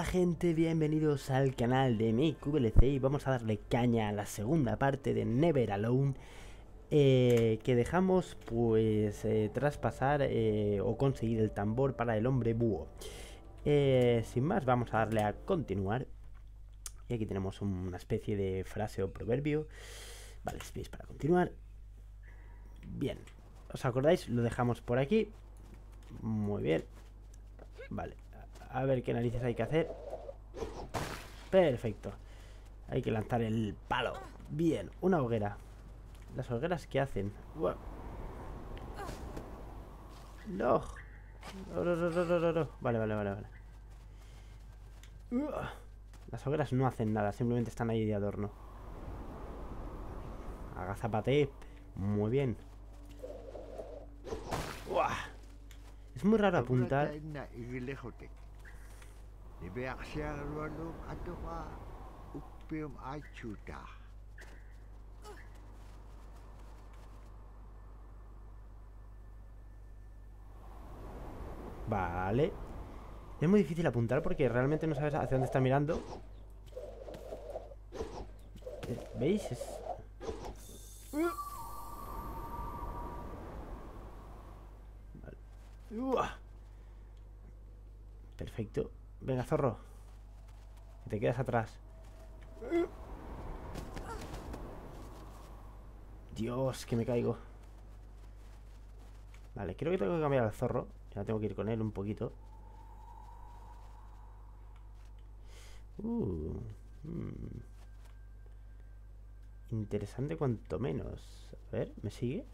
Hola gente, bienvenidos al canal de MakeVLC y vamos a darle caña a la segunda parte de Never Alone eh, que dejamos pues eh, traspasar eh, o conseguir el tambor para el hombre búho. Sin más, vamos a darle a continuar. Y aquí tenemos una especie de frase o proverbio. Vale, space para continuar. Bien, ¿os acordáis? Lo dejamos por aquí. Muy bien. Vale, a ver qué narices hay que hacer. Perfecto. Hay que lanzar el palo. Bien, una hoguera. Las hogueras que hacen. Uah. No. No, no, no, no, no, no. Vale, vale, vale, vale. Las hogueras no hacen nada, simplemente están ahí de adorno. Agazapate. Muy bien. Uah. Es muy raro apuntar. Vale. Es muy difícil apuntar porque realmente no sabes hacia dónde está mirando. Eh, ¿Veis? Es... Vale. Perfecto. Venga, zorro. Que te quedas atrás. Dios, que me caigo. Vale, creo que tengo que cambiar al zorro. Ya tengo que ir con él un poquito. Uh, hmm. Interesante cuanto menos. A ver, ¿me sigue?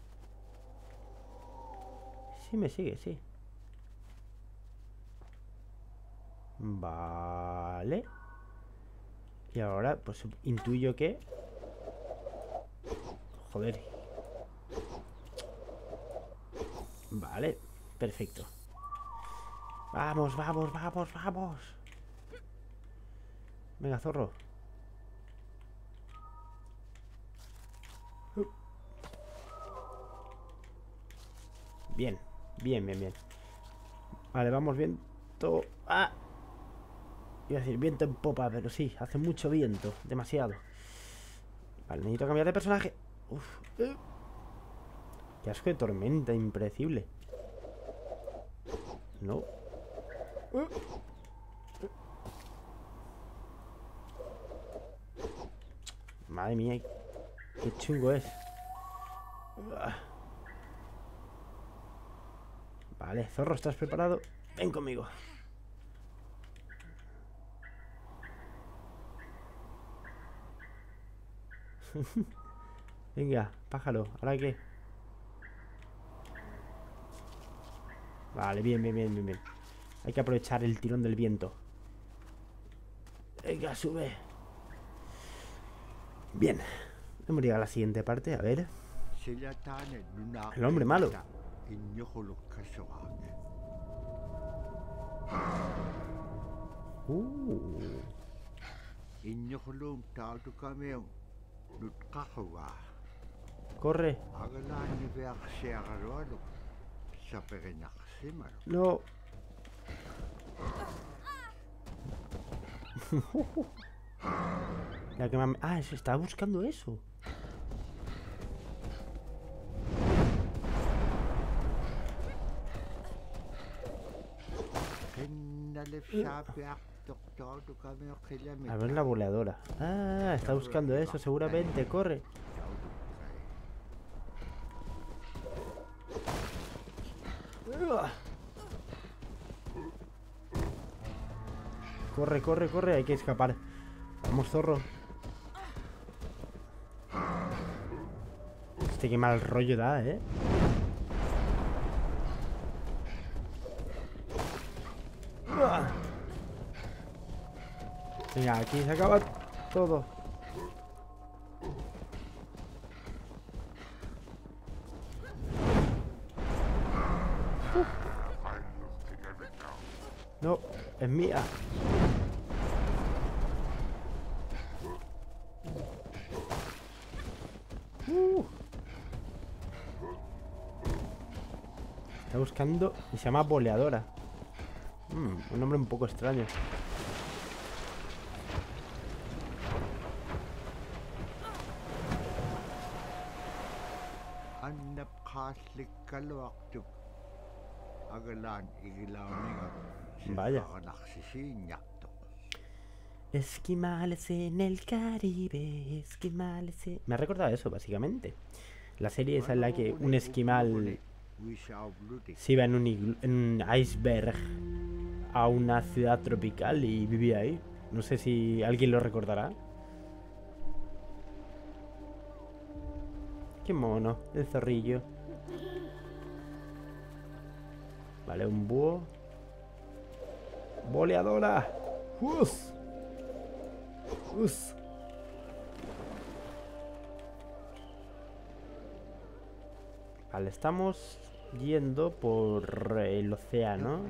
Sí, me sigue, sí. Vale. Y ahora, pues intuyo que... Joder. Vale, perfecto. Vamos, vamos, vamos, vamos. Venga, zorro. Bien, bien, bien, bien. Vale, vamos viento. ¡Ah! Iba a decir viento en popa, pero sí, hace mucho viento, demasiado. Vale, necesito cambiar de personaje. Uf. Qué asco de tormenta, impredecible. No. Madre mía, qué chungo es. Vale, zorro, ¿estás preparado? Ven conmigo. Venga, pájaro, ¿ahora qué? Vale, bien, bien, bien, bien, bien. Hay que aprovechar el tirón del viento. Venga, sube. Bien. Hemos llegado a la siguiente parte, a ver. El hombre malo. Uh. Corre. No. La que me... Ah, se estaba buscando eso. A ver la boleadora. Ah, está buscando eso, seguramente. Corre. Corre, corre, corre, hay que escapar. Vamos, zorro. Este qué mal rollo da, ¿eh? Venga, aquí se acaba todo. No, es mía. Está buscando y se llama boleadora. Mm, un nombre un poco extraño. Vaya. Esquimales en el Caribe, esquimales. Me ha recordado eso, básicamente. La serie es en la que un esquimal se iba en un, en un iceberg a una ciudad tropical y vivía ahí. No sé si alguien lo recordará. Qué mono, el zorrillo. Vale, un búho. ¡Boleadora! ¡Uf! ¡Uf! Vale, estamos yendo por el océano.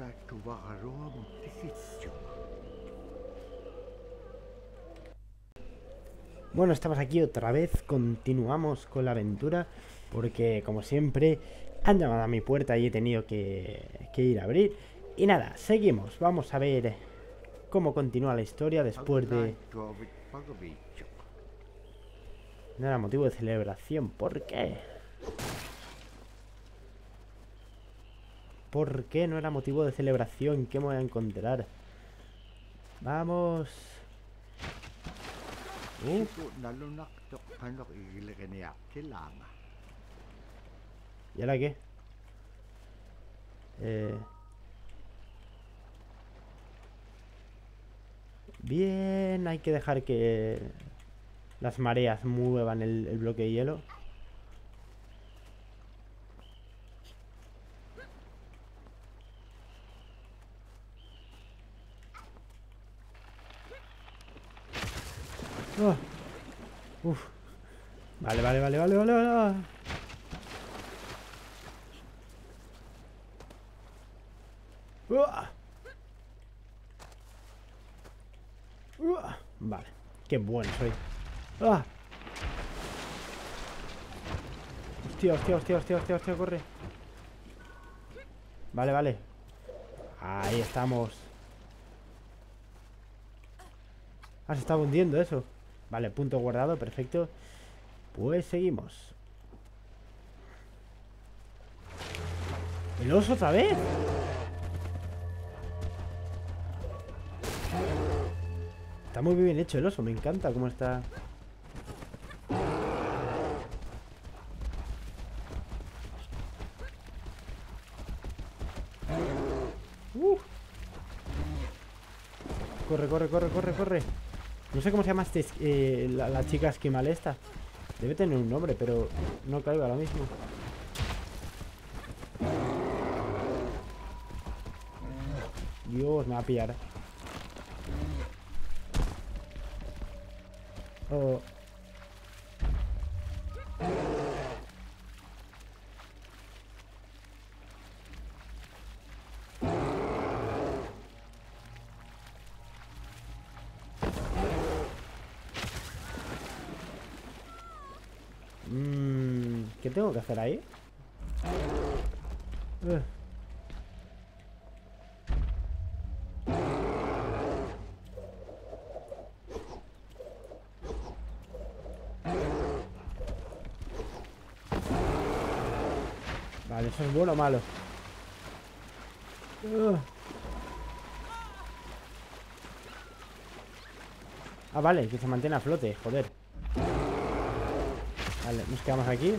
Bueno, estamos aquí otra vez, continuamos con la aventura, porque como siempre han llamado a mi puerta y he tenido que ir a abrir. Y nada, seguimos. Vamos a ver cómo continúa la historia después de... No era motivo de celebración. ¿Por qué? ¿Por qué no era motivo de celebración? ¿Qué me voy a encontrar? Vamos. ¿Y ahora qué? Eh... Bien, hay que dejar que las mareas muevan el, bloque de hielo. Uf. Vale, vale, vale, vale, vale, vale. Uah. Uah. Vale, qué bueno soy. ¡Ah! Hostia, hostia, hostia, hostia, hostia, hostia, corre. Vale, vale. Ahí estamos. Ah, se está hundiendo eso. Vale, punto guardado, perfecto. Pues seguimos. ¿El oso otra vez? Está muy bien hecho el oso, me encanta cómo está. Uh. Corre, corre, corre, corre, corre. No sé cómo se llama este, es- eh, la, la chica esquimal esta. Debe tener un nombre, pero no caigo ahora mismo. Dios, me va a pillar. Oh. Mm, ¿Qué tengo que hacer ahí? Ugh. Vale, eso es bueno o malo. Ugh. Ah, vale, que se mantiene a flote, joder. Vale, nos quedamos aquí.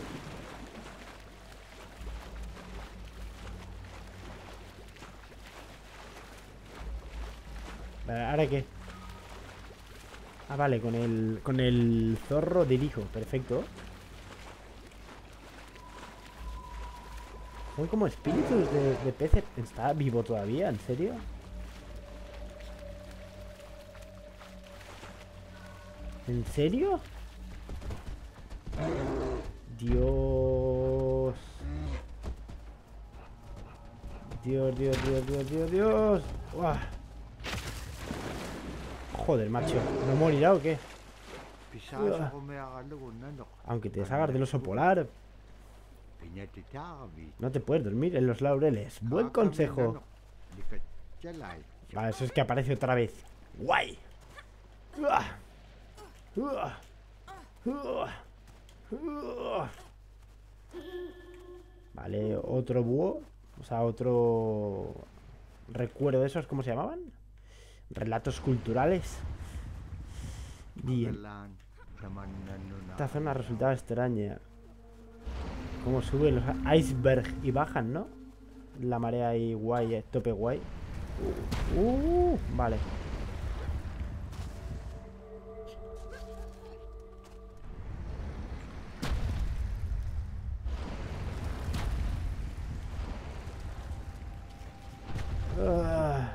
Vale, ¿ahora qué? Ah, vale, con el, con el zorro dirijo, perfecto. Son como espíritus de, de peces. ¿Está vivo todavía? ¿En serio? ¿En serio? Dios. Dios, Dios, Dios, Dios, Dios, Dios. Joder, macho. ¿No morirá o qué? Uah. Aunque te deshagas del oso polar, no te puedes dormir en los laureles. Buen consejo. Vale, eso es que aparece otra vez. ¡Guay! Vale, otro búho. O sea, otro... Recuerdo de esos, ¿cómo se llamaban? Relatos culturales. Bien. Esta zona resultaba extraña. Cómo suben los iceberg y bajan, ¿no? La marea ahí guay, eh, tope guay. Uh, vale. Ah,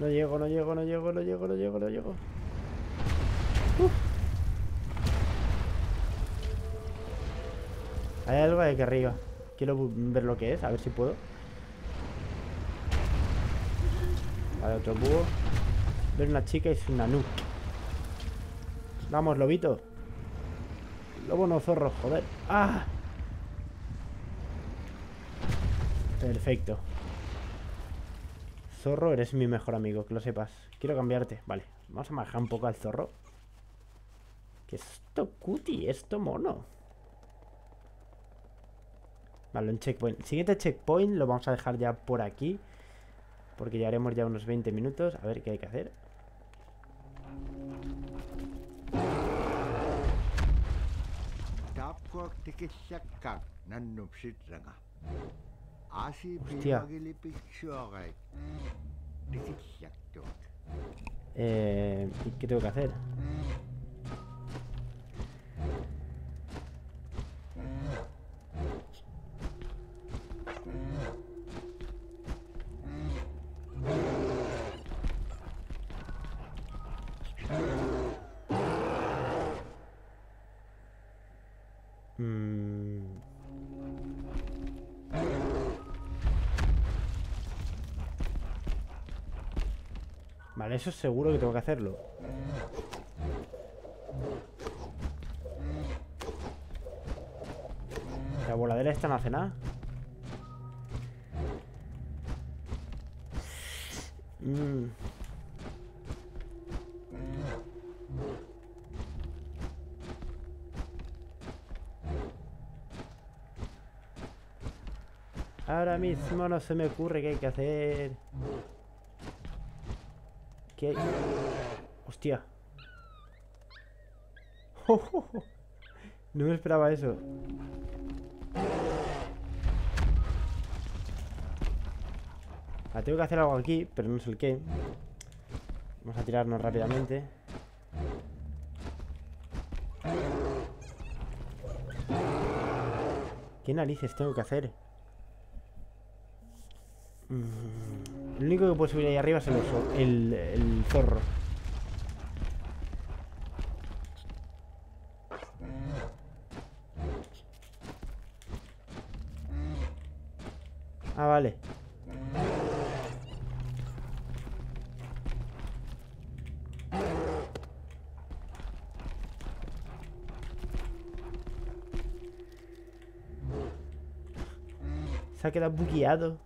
no llego, no llego, no llego, no llego, no llego, no llego. Hay algo aquí arriba. Quiero ver lo que es, a ver si puedo. Vale, otro búho. Ver una chica y su nanuk. Vamos, lobito. Lobo no zorro, joder. ¡Ah! Perfecto. Zorro, eres mi mejor amigo, que lo sepas. Quiero cambiarte. Vale, vamos a manejar un poco al zorro. ¿Qué es esto, cutie? Esto mono. Vale, un checkpoint. El siguiente checkpoint lo vamos a dejar ya por aquí. Porque ya haremos ya unos 20 minutos. A ver qué hay que hacer. Hostia. Eh, ¿y ¿Qué tengo que hacer? Vale, eso es seguro que tengo que hacerlo. La voladera esta no hace nada. Mm. Ahora mismo no se me ocurre qué hay que hacer. ¿Qué hay? Hostia. No me esperaba eso. Ah, tengo que hacer algo aquí, pero no sé el qué. Vamos a tirarnos rápidamente. ¿Qué narices tengo que hacer? Mm, El único que puede subir ahí arriba es el el zorro. Ah, vale. Se ha quedado bugueado.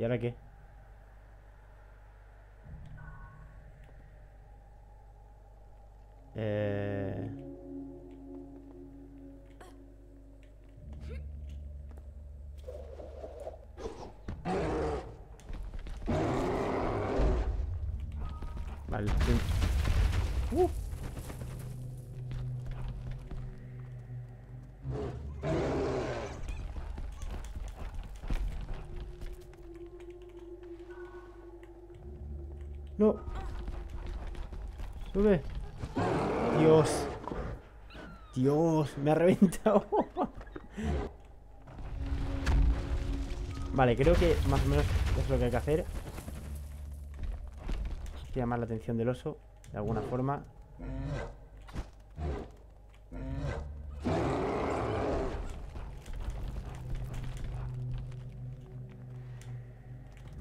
¿Y ahora qué? Eh... Vale. Uh. No. Sube. Dios. Dios, me ha reventado. vale, creo que más o menos es lo que hay que hacer. Hay que llamar la atención del oso, de alguna forma.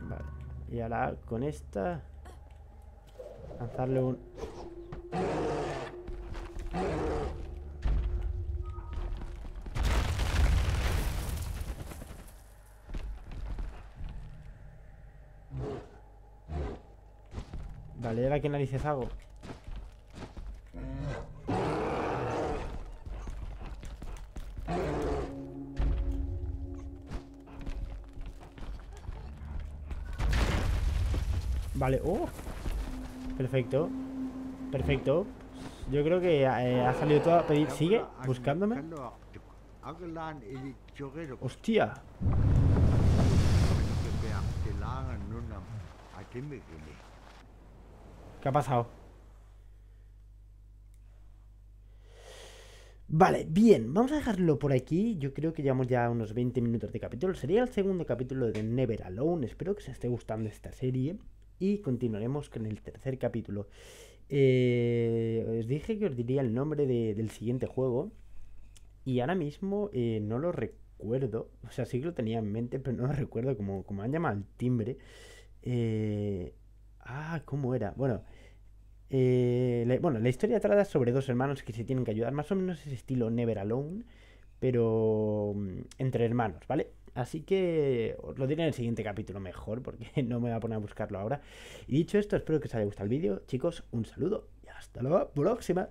Vale. Y ahora con esta... Lanzarle un... Vale, ¿ahora qué narices hago? Vale, oh. Perfecto. Perfecto. Yo creo que eh, ha salido todo a pedir. ¿Sigue buscándome? Hostia. ¿Qué ha pasado? Vale, bien, vamos a dejarlo por aquí. Yo creo que llevamos ya unos 20 minutos de capítulo. Sería el segundo capítulo de Never Alone. Espero que os esté gustando esta serie. Y continuaremos con el tercer capítulo. Eh, os dije que os diría el nombre de- del siguiente juego. Y ahora mismo eh, no lo recuerdo. O sea, sí que lo tenía en mente, pero no lo recuerdo como, como han llamado al timbre. Eh, ah, ¿cómo era? Bueno, eh, bueno, la historia trata sobre dos hermanos que se tienen que ayudar. Más o menos es estilo Never Alone, pero mm, entre hermanos, ¿vale? Así que os lo diré en el siguiente capítulo mejor, porque no me voy a poner a buscarlo ahora. Y dicho esto, espero que os haya gustado el vídeo. Chicos, un saludo y hasta la próxima.